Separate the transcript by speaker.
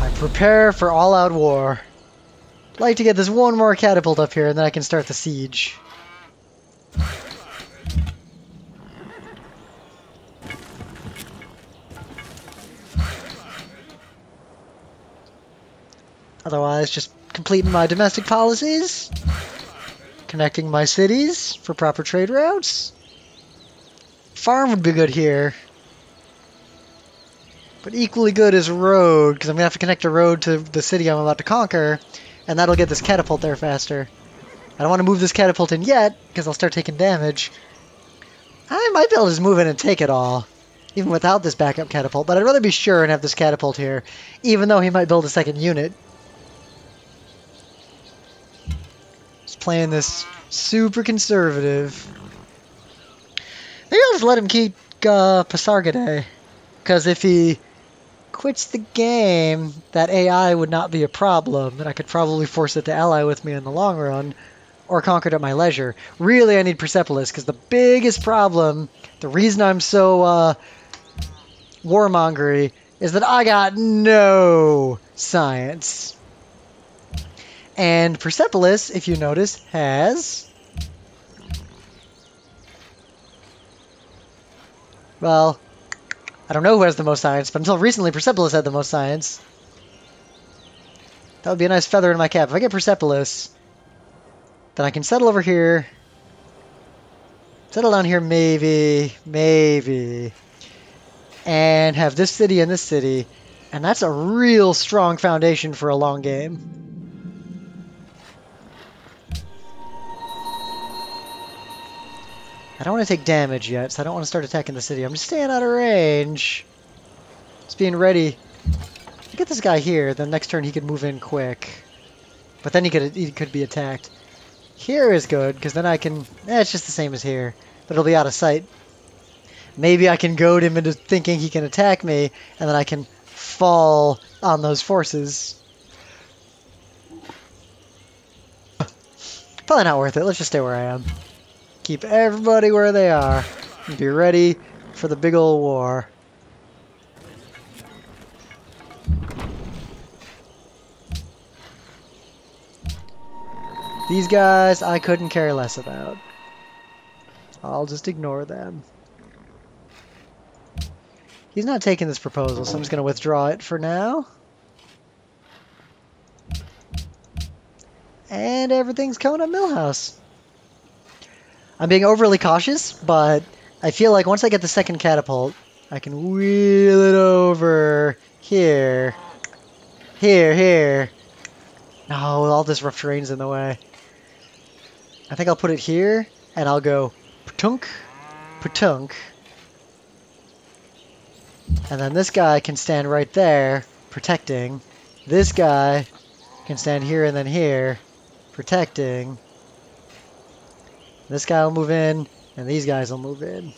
Speaker 1: I prepare for all-out war. I'd like to get this one more catapult up here, and then I can start the siege. Otherwise, just completing my domestic policies, connecting my cities for proper trade routes. Farm would be good here. But equally good is road, because I'm going to have to connect a road to the city I'm about to conquer, and that'll get this catapult there faster. I don't want to move this catapult in yet, because I'll start taking damage. I might be able to just move in and take it all, even without this backup catapult, but I'd rather be sure and have this catapult here, even though he might build a second unit. Just playing this super conservative. Maybe I'll just let him keep uh, because if he quits the game, that AI would not be a problem, and I could probably force it to ally with me in the long run, or conquer it at my leisure. Really, I need Persepolis, because the biggest problem, the reason I'm so uh, warmongery, is that I got no science. And Persepolis, if you notice, has... Well, I don't know who has the most science, but until recently, Persepolis had the most science. That would be a nice feather in my cap. If I get Persepolis, then I can settle over here. Settle down here, maybe. Maybe. And have this city and this city. And that's a real strong foundation for a long game. I don't want to take damage yet, so I don't want to start attacking the city. I'm just staying out of range. Just being ready. Get this guy here, then next turn he could move in quick. But then he could he could be attacked. Here is good, because then I can... Eh, it's just the same as here. But it'll be out of sight. Maybe I can goad him into thinking he can attack me, and then I can fall on those forces. Probably not worth it. Let's just stay where I am. Keep everybody where they are. Be ready for the big old war. These guys I couldn't care less about. I'll just ignore them. He's not taking this proposal, so I'm just going to withdraw it for now. And everything's coming up Milhouse. I'm being overly cautious, but I feel like once I get the second catapult, I can wheel it over here. Here, here. No, all this rough terrain's in the way. I think I'll put it here, and I'll go patunk, patunk. And then this guy can stand right there, protecting. This guy can stand here and then here, protecting. This guy will move in, and these guys will move in.